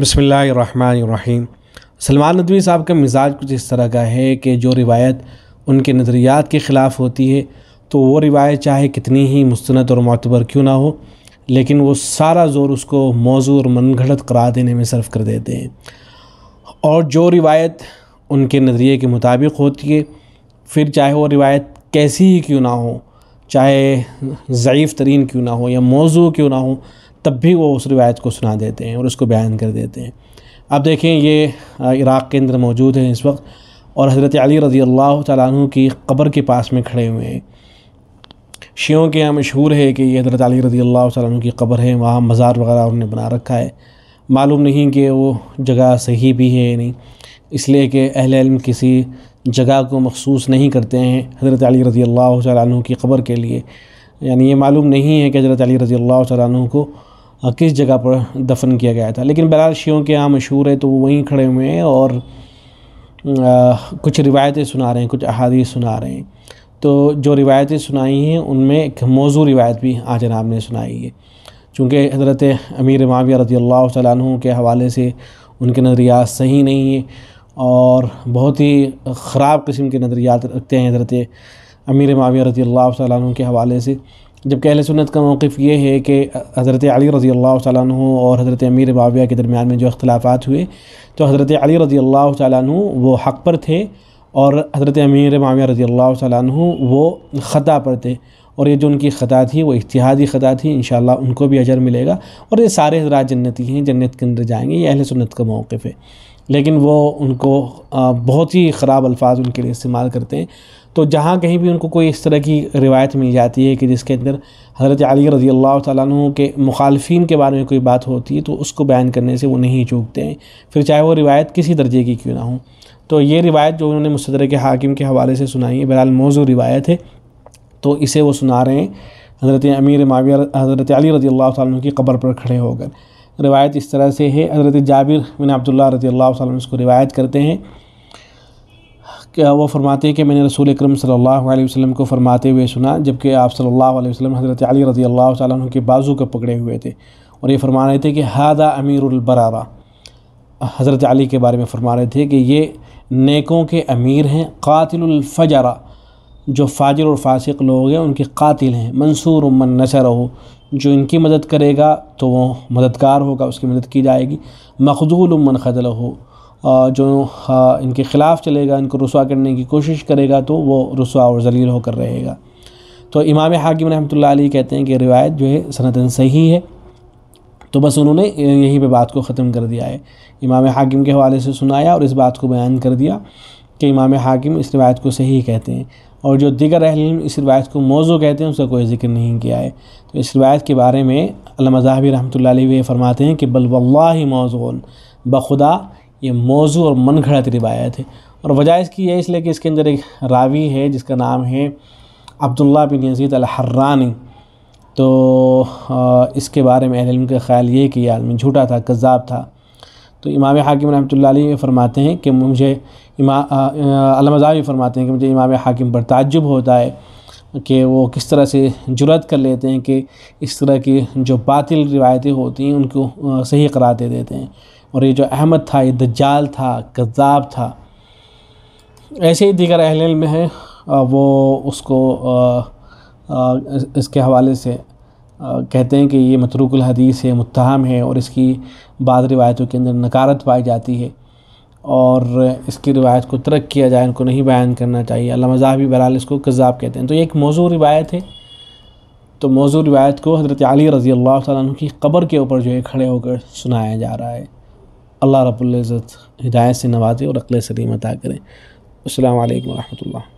بسم اللہ الرحمن الرحیم۔ سلمان ندوی صاحب کا مزاج کچھ اس طرح کا ہے کہ جو روایت ان کے نظریات کے خلاف ہوتی ہے، تو وہ روایت چاہے کتنی ہی مستند اور معتبر کیوں نہ ہو، لیکن وہ سارا زور اس کو موضوع اور من گھڑت قرار دینے میں صرف کر دیتے ہیں۔ اور جو روایت ان کے نظریے کے مطابق ہوتی ہے، پھر چاہے وہ روایت کیسی ہی کیوں نہ ہو، چاہے ضعیف ترین کیوں نہ ہو یا موضوع کیوں نہ ہو تب بھی وہ اس روایت کو سنا دیتے ہیں اور اس کو بیان کر دیتے ہیں۔ اب دیکھیں یہ عراق کے اندر موجود ہیں اس وقت اور حضرت علی رضی اللہ تعالیٰ عنہ کی قبر کے پاس میں کھڑے ہوئے ہیں۔ شیعوں کے یہاں مشہور ہے کہ یہ حضرت علی رضی اللہ تعالیٰ عنہ کی قبر ہے، وہاں مزار وغیرہ انہوں نے بنا رکھا ہے۔ معلوم نہیں کہ وہ جگہ صحیح بھی ہے یا نہیں، اس لیے کہ اہل علم کسی جگہ کو مخصوص نہیں کرتے ہیں حضرت علی رضی اللہ تعالیٰ عنہ کی قبر کے لیے۔ یعنی یہ معلوم نہیں ہے کہ حضرت علی رضی اللہ تعالیٰ عنہ کو کس جگہ پر دفن کیا گیا تھا۔ لیکن بہرحال شیعوں کے یہاں مشہور ہے تو وہ وہیں کھڑے ہوئے ہیں اور کچھ روایتیں سنا رہے ہیں، کچھ احادیث سنا رہے ہیں۔ تو جو روایتیں سنائی ہیں، ان میں ایک موضوع روایت بھی آج جناب نے سنائی ہے۔ چونکہ حضرت امیر معاویہ رضی اللہ تعالیٰ عنہ کے حوالے سے ان کے نظریات صحیح نہیں ہیں اور بہت ہی خراب قسم کے نظریات رکھتے ہیں حضرت امیر معاویہ رضی اللہ تعالیٰ عنہ کے حوالے سے۔ جبکہ اہل سنت کا موقف یہ ہے کہ حضرت علی رضی اللہ تعالیٰ عنہ اور حضرت امیر معاویہ کے درمیان میں جو اختلافات ہوئے، تو حضرت علی رضی اللہ تعالیٰ عنہ وہ حق پر تھے اور حضرت امیر معاویہ رضی اللہ تعالیٰ عنہ وہ خطا پر تھے۔ اور یہ جو ان کی خطا تھی، وہ اتحادی خطا تھی، انشاءاللہ ان کو بھی اجر ملے گا۔ اور یہ سارے حضرات جنتی ہیں، جنت کے اندر جائیں گے، یہ اہل سنت کا موقف ہے۔ لیکن وہ ان کو بہت ہی خراب الفاظ ان کے لیے استعمال کرتے ہیں۔ تو جہاں کہیں بھی ان کو کوئی اس طرح کی روایت مل جاتی ہے کہ جس کے اندر حضرت علی رضی اللہ تعالیٰ عنہ کے مخالفین کے بارے میں کوئی بات ہوتی ہے تو اس کو بیان کرنے سے وہ نہیں چوکتے ہیں۔ پھر چاہے وہ روایت کسی درجے کی کیوں نہ ہوں تو یہ روایت جو انہوں نے مصدر کے حاکم کے حوالے سے سنائی ہے، بہرحال موضوع روایت ہے۔ تو اسے وہ سنا رہے ہیں۔ حضرت امیر معاویہ، حضرت علی رضی اللہ تعالیٰ عنہ کی قبر پر کھڑے ہو کر۔ روایت اس طرح سے ہے۔ حضرت جابر بن عبداللہ رضی اللہ تعالیٰ عنہ اس کو روایت کرتے ہیں۔ کہ وہ فرماتے ہیں کہ میں نے رسول اکرم صلی اللہ علیہ وسلم کو فرماتے ہوئے سنا جبکہ آپ صلی اللہ علیہ وسلم حضرت علی رضی اللہ تعالیٰ عنہ کے بازو کو پکڑے ہوئے تھے اور یہ فرما رہے تھے کہ ہادہ امیر البرارہ۔ حضرت علی کے بارے میں فرما رہے تھے کہ یہ نیکوں کے امیر ہیں، قاتل الفجرہ۔ جو فاجر اور فاسق لوگ ہیں، ان کے قاتل ہیں۔ منصور من نصر ہو جو ان کی مدد کرے گا تو وہ مددگار ہوگا، اس کی مدد کی جائے گی۔ مخضول من خدل ہو جو ان کے خلاف چلے گا، ان کو رسوا کرنے کی کوشش کرے گا، تو وہ رسوا اور ذلیل ہو کر رہے گا۔ تو امام حاکم رحمۃ اللہ علیہ کہتے ہیں کہ روایت جو ہے صنعتاً صحیح ہے۔ تو بس انہوں نے یہیں پہ بات کو ختم کر دیا ہے۔ امام حاکم کے حوالے سے سنایا اور اس بات کو بیان کر دیا کہ امام حاکم اس روایت کو صحیح کہتے ہیں۔ اور جو دیگر اہل اس روایت کو موضوع کہتے ہیں، اس کا کوئی ذکر نہیں کیا ہے۔ تو اس روایت کے بارے میں علامہ ظاہبی رحمۃ اللہ علیہ فرماتے ہیں کہ بل واللہ موضوع بخدا یہ موضوع اور من گھڑت روایت ہے۔ اور وجہ اس کی یہ اس لیے کہ اس کے اندر ایک راوی ہے جس کا نام ہے عبداللہ بن یزید الحرانی۔ تو اس کے بارے میں اہل علم کا خیال یہ کہ یہ آدمی جھوٹا تھا، کذاب تھا۔ تو امام حاکم رحمۃ اللہ علیہ فرماتے ہیں کہ مجھے امام علامہ فرماتے ہیں کہ مجھے امام حاکم پر تعجب ہوتا ہے۔ کہ وہ کس طرح سے جرت کر لیتے ہیں کہ اس طرح کی جو باطل روایتیں ہوتی ہیں ان کو صحیح قرار دے دیتے ہیں۔ اور یہ جو احمد تھا، یہ دجال تھا، کذاب تھا۔ ایسے ہی دیگر اہل علم ہیں وہ اس کو اس کے حوالے سے کہتے ہیں کہ یہ متروک الحدیث ہے متہم ہے اور اس کی بعض روایتوں کے اندر نکارت پائی جاتی ہے۔ اور اس کی روایت کو ترک کیا جائے، ان کو نہیں بیان کرنا چاہیے۔ علامہ ذاہبی برال اس کو کذاب کہتے ہیں۔ تو یہ ایک موضوع روایت ہے۔ تو موضوع روایت کو حضرت علی رضی اللہ تعالیٰ عنہ کی قبر کے اوپر جو ہے کھڑے ہو کر سنایا جا رہا ہے۔ اللہ رب العزت ہدایت سے نوازے اور عقل سلیم عطا کریں السلام علیکم ورحمۃ اللہ۔